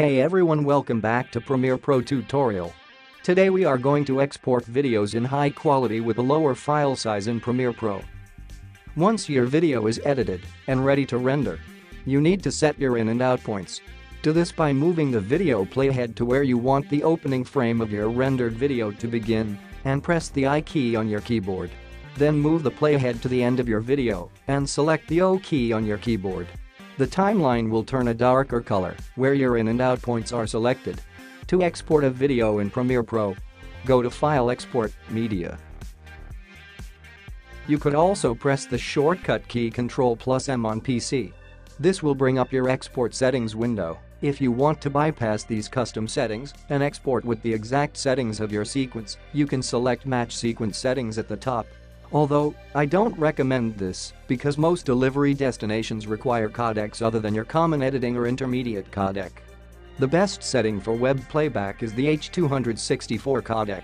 Hey everyone welcome back to Premiere Pro tutorial. Today we are going to export videos in high quality with a lower file size in Premiere Pro. Once your video is edited and ready to render, you need to set your in and out points. Do this by moving the video playhead to where you want the opening frame of your rendered video to begin and press the I key on your keyboard. Then move the playhead to the end of your video and select the O key on your keyboard. The timeline will turn a darker color where your in and out points are selected. To export a video in Premiere Pro, go to File Export, Media. You could also press the shortcut key Ctrl plus M on PC. This will bring up your export settings window. If you want to bypass these custom settings and export with the exact settings of your sequence, you can select Match Sequence Settings at the top Although, I don't recommend this because most delivery destinations require codecs other than your common editing or intermediate codec. The best setting for web playback is the H264 codec.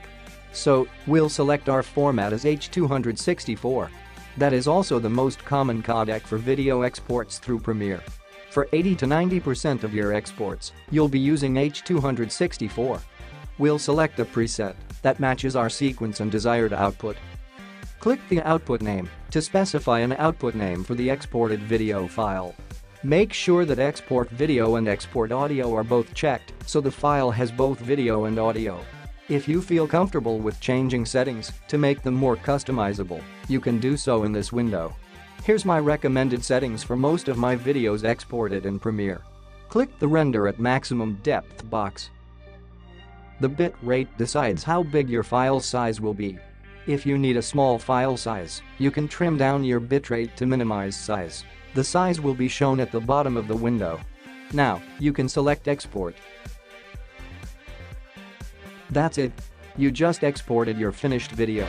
So, we'll select our format as H264. That is also the most common codec for video exports through Premiere. For 80 to 90% of your exports, you'll be using H264. We'll select a preset that matches our sequence and desired output Click the output name to specify an output name for the exported video file. Make sure that export video and export audio are both checked so the file has both video and audio. If you feel comfortable with changing settings to make them more customizable, you can do so in this window. Here's my recommended settings for most of my videos exported in Premiere. Click the render at maximum depth box. The bit rate decides how big your file size will be if you need a small file size, you can trim down your bitrate to minimize size. The size will be shown at the bottom of the window. Now, you can select export. That's it. You just exported your finished video.